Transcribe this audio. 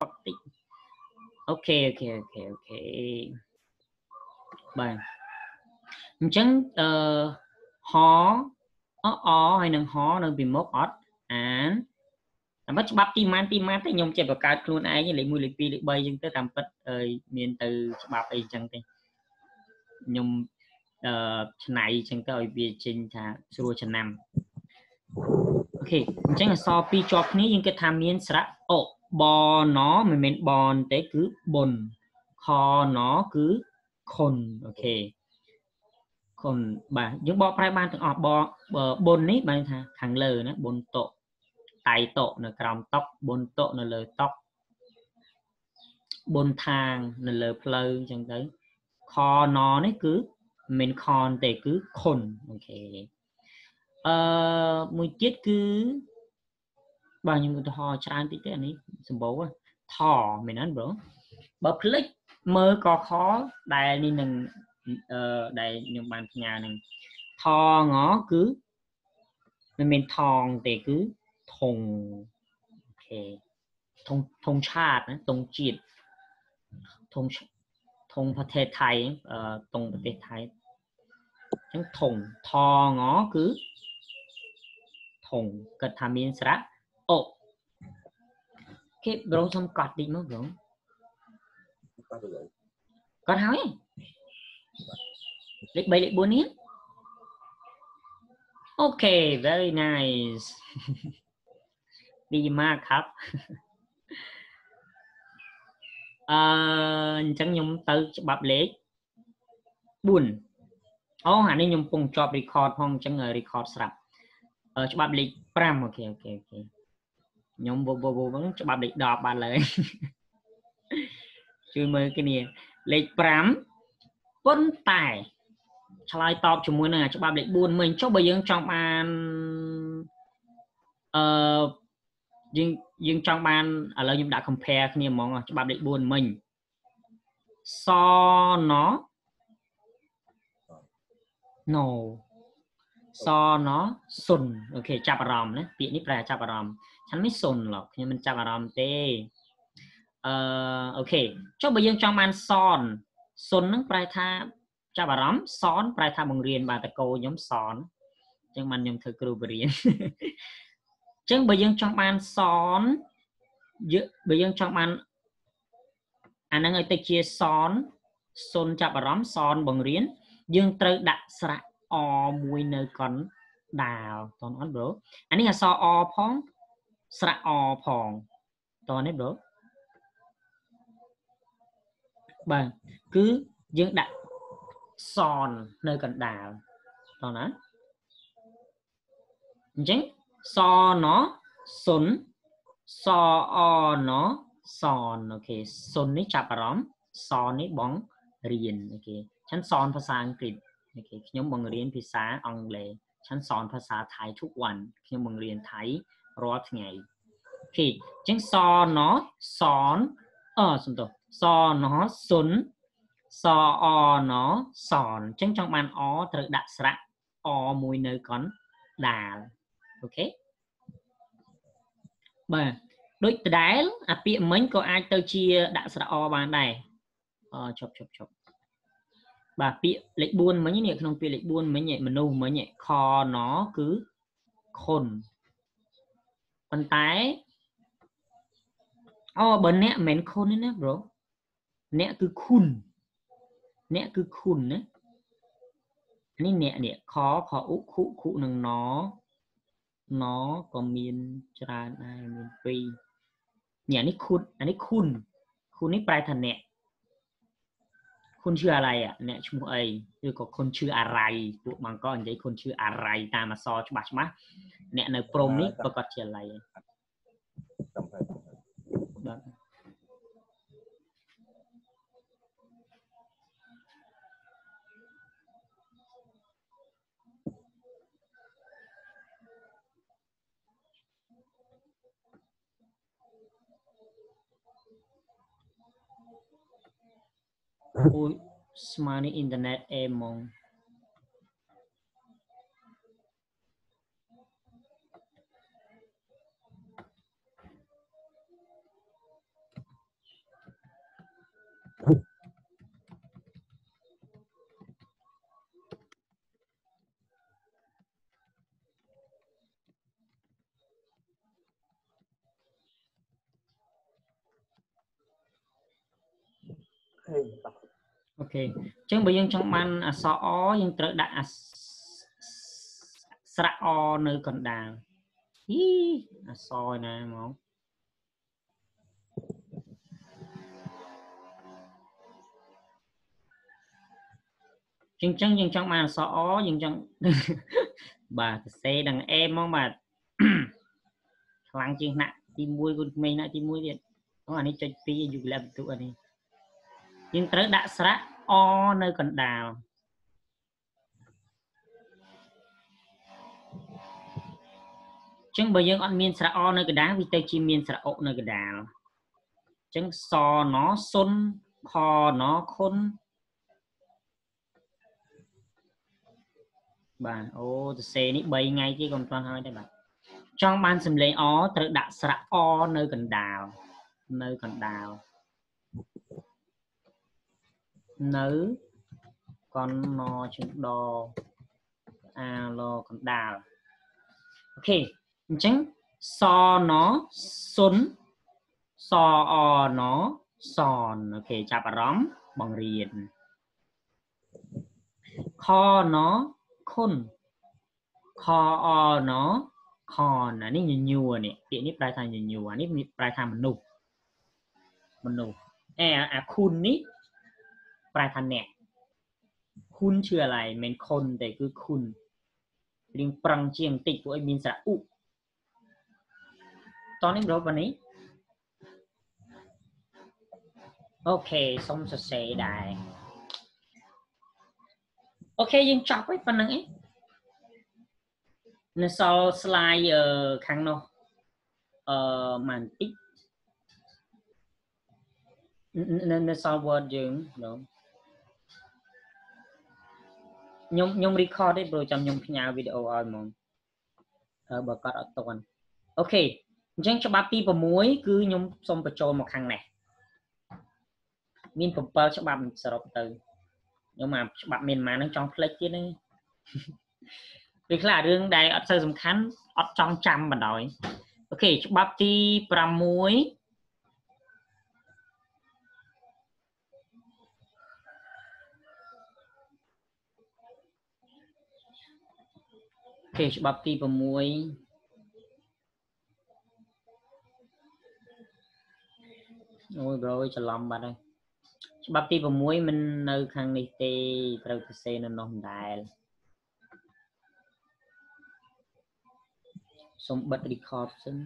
កត់តិច okay okay okay okay បាទអញ្ចឹងអឺហអអហើយនឹងហនៅពីមុខអត់អានតាមពិតច្បាប់ទីម៉ានទីម៉ានទេខ្ញុំចេះបង្កើតខ្លួនឯងលេខ1លេខ2លេខ3អញ្ចឹងទៅតាមពិតអើយមានទៅច្បាប់អីអញ្ចឹងទេខ្ញុំអឺឆ្នៃអញ្ចឹងទៅឲ្យវាចេញថាស្រួលចំណាំអូខេអញ្ចឹងអក្សរពីរជាប់គ្នាយើងគិតថាមានស្រៈអ បណមិនមែនបនទេគឺ บน ខណគឺ คน okay คน បាទយើងបកប្រែបានទាំងអស់ប บน នេះបានថាខាងលើណា บนโต๊ะ ใต้โต๊ะ នៅក្រោមតុក บนโต๊ะ នៅលើតុក บนทาง នៅលើផ្លូវអញ្ចឹងទៅខណនេះគឺមិនខនទេគឺ คน okay អឺមួយទៀតគឺ បាទខ្ញុំឧទាហរណ៍ច្រើនតិចទេអានេះសម្បូរថមែនណាប្រូបើផ្លិចមើលកខដែលនេះនឹងអឺដែលខ្ញុំបានផ្ញើនឹងថងគឺមិនមែនថងទេគឺ ธง okay ธง ธงชาติ ណាធុងជាតិធុងធុងប្រទេសថៃអឺធុងប្រទេសថៃអញ្ចឹងធុងថងគឺធុងគាត់ថាមានស្រៈ អូគេប្រូសុំកត់តិចមកប្រូកត់ហើយលេខ3លេខ4នេះអូខេ very nice ดีมากครับអឺអញ្ចឹងខ្ញុំទៅច្បាប់លេខ4អូអានេះខ្ញុំពងជាប់ record ផងអញ្ចឹង record ស្រាប់ច្បាប់លេខ5អូខេអូខេអូខេ ខ្ញុំវវវហ្នឹងច្បាប់លេខ10បានលើជួយមើលគ្នាលេខ5ប៉ុន្តែឆ្លើយតបជាមួយនឹងច្បាប់លេខ4មិញចុះបើយើងចង់បានអឺយើងយើងចង់បានឥឡូវខ្ញុំដាក់ compare គ្នាហ្មងច្បាប់លេខ4មិញសណ no សណសុនអូខេចាប់អារម្មណ៍ណាពាក្យនេះប្រែចាប់អារម្មណ៍ ฉันមិនសុនหรอกខ្ញុំមិនចាប់អារម្មណ៍ទេអឺអូខេចុះបើយើងចង់បានសនសុនហ្នឹងប្រែថាចាប់អារម្មណ៍សនប្រែថាបង្រៀនបាទតកោខ្ញុំសនអញ្ចឹងបានខ្ញុំធ្វើគ្រូបរិញ្ញាអញ្ចឹងបើយើងចង់បានសនយើងបើយើងចង់បានអាហ្នឹងឲ្យទៅជាសនសុនចាប់អារម្មណ៍សនបង្រៀនយើងត្រូវដាក់ស្រៈអមួយនៅកណ្ដាលតោះអត់ប្រូអានេះអក្សរអផង ស្រៈអផងតោះនេះប្រូបាទគឺយើងដាក់សននៅកណ្ដាលតោះណាអញ្ចឹងសណសុនសអណសនអូខេសុននេះចាប់អារម្មណ៍សនេះបងរៀនអូខេឆានសនភាសាអង់គ្លេសអូខេខ្ញុំបង្រៀនភាសាអង់គ្លេសឆានសនភាសាថៃทุกวันខ្ញុំបង្រៀនថៃ រាល់ថ្ងៃ okay អញ្ចឹងសណសនអសំទោសណសុនសអណសនអញ្ចឹងចង់បានអត្រូវដាក់ស្រៈអមួយនៅកណ្ដាលអូខេបាទដូចដដែលអាពាក្យមិញក៏អាចទៅជាដាក់ស្រៈអបានដែរអជប់ជប់ជប់បាទពាក្យលេខ4មិញនេះក្នុងពាក្យលេខ4មិញមនុស្សមិញខណគឺខុន ប៉ុន្តែអូបើអ្នកមិនមែនខុនទេណា bro អ្នកគឺគុណអ្នកគឺគុណណានេះអ្នកនេះខខអ៊ុខុខុនឹងណណក៏មានច្រើនដែរមានពីរនេះនេះគុណអានេះគុណគុណនេះប្រែថាអ្នកុនឈ្មោះអរៃអ្នកឈ្មោះអីឬក៏គុនឈ្មោះអរៃពួកបង្កនិយាយគុនឈ្មោះអរៃតាមអសរច្បាស់ច្បាស់ អ្នកនៅព្រំនេះប្រកាសជាឡៃបាទអូស្មើនឹងអ៊ីនធឺណិតអេម៉ង ខេអញ្ចឹងបើយើងចង់បានអក្សរអយើងត្រូវដាក់អស្រៈអនៅកណ្ដាលអីអក្សរណាមកជាងចឹងយើងចង់បានអក្សរអយើងចង់បាទសរសេរដល់អេមកបាទខ្លាំងជាងណាក់ទី1គុណក្មេងណាក់ទី1ទៀតអូអានេះចុច2យូក្លែបបន្ទុកអានេះ យើងត្រូវដាក់ស្រៈអនៅកណ្ដាលចឹងបើយើងអត់មានស្រៈអនៅកណ្ដាលវាទៅជាមានស្រៈអុនៅកណ្ដាលចឹងសណសុនខណខុនបាទអូសរសេរនេះ3ថ្ងៃទៀតក៏មិនទាន់ហើយដែរបាទចង់បានសំឡេងអត្រូវដាក់ស្រៈអនៅកណ្ដាលនៅកណ្ដាល នៅកនណជដអាឡកណ្ដាលអូខេអញ្ចឹងសណសុនសអណសនអូខេចាប់អារម្មណ៍បង្រៀនខណខុនខអណខនអានេះញញួរនេះពាក្យនេះប្រែថាញញួរអានេះប្រែថាមនុស្សមនុស្សអែអាគុណនេះ ប្រែថាអ្នកគុណឈឺอะไรមិនខុនទេគឺគុណរៀងប្រឹងជាងបន្តិចពួកឯងមានស្រៈឧតោះនេះរកបាននេះអូខេសុំសរសេរដែរអូខេយើងចប់ហើយប៉ុណ្្នឹងឯងនៅសល់ slide ខាងនោះអឺម៉ាន់តិចនៅនៅសល់ word យើងបង ខ្ញុំខ្ញុំ record ទេព្រោះចាំខ្ញុំផ្ញើវីដេអូឲ្យហ្មងហើយបើគាត់អត់តន់ okayអញ្ចឹងច្បាប់ទី6គឺខ្ញុំសូមបញ្ចូលមកខាងនេះមាន7ច្បាប់សរុបទៅខ្ញុំអាច្បាប់មានប៉ុន្មានហ្នឹងចង់ផ្លេចទៀតហ្នឹងពេលខ្លះរឿងដែលអត់សូវសំខាន់អត់ចង់ចាំបណ្ដោយអូខេច្បាប់ទី6 ខេច្បាប់ទី6អូយប្រូច្រឡំបាត់ហើយច្បាប់ទី6មិននៅខាងនេះទេត្រូវសរសេរនៅនោះម្ដែលសូមបិទ record សិន